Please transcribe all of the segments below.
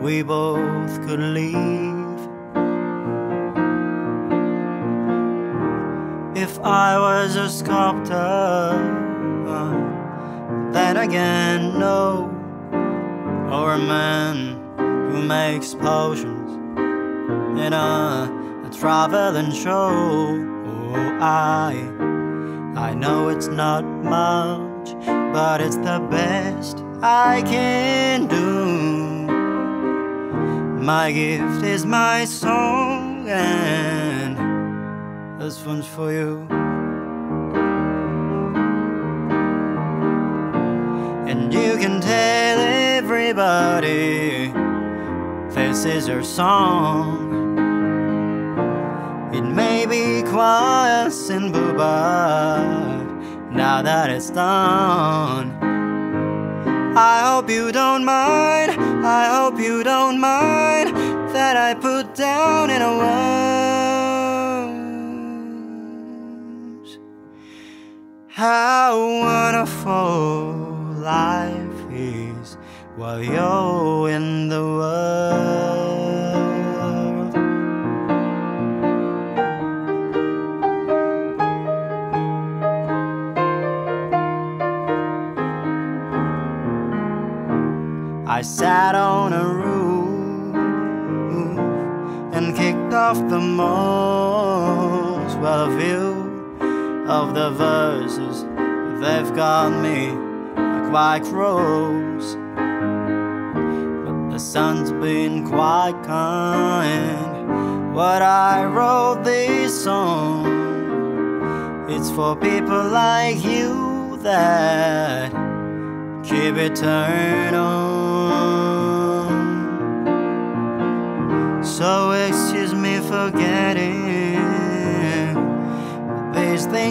we both could leave. If I was a sculptor, then again, no, or a man who makes potions in a, a traveling show. Oh, I, I know it's not much, but it's the best I can do. My gift is my song, and this one's for you. And you can tell everybody this is your song. It may be quite simple, but now that it's done. I hope you don't mind, I hope you don't mind that I put down in a words how wonderful life is while you're in the I sat on a roof and kicked off the most well view of the verses. They've got me quite cross, but the sun's been quite kind. What I wrote this song, it's for people like you that keep it turned on.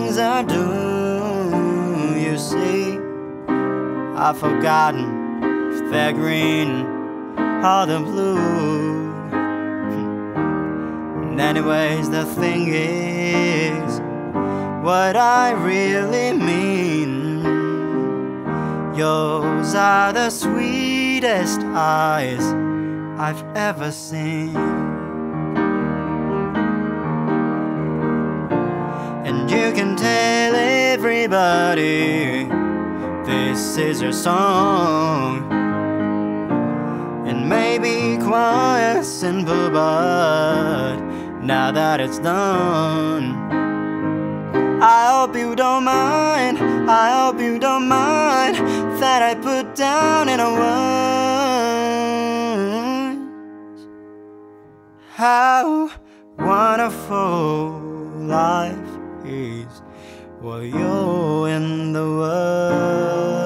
Things I do. You see, I've forgotten if they're green or the blue. And anyways, the thing is, what I really mean. Yours are the sweetest eyes I've ever seen. This is your song. And maybe quite simple, but now that it's done. I hope you don't mind, I hope you don't mind that I put down in a words how wonderful life is while you're in the world.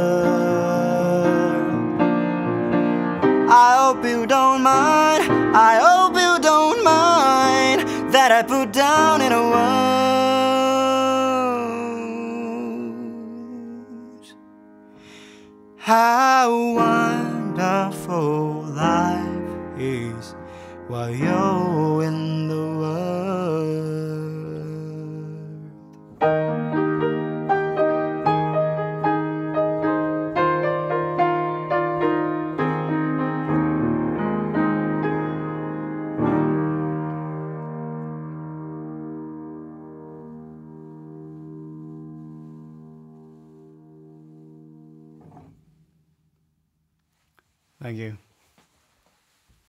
I hope you don't mind, I hope you don't mind that I put down in a words how wonderful life is while you're in the world. Thank you.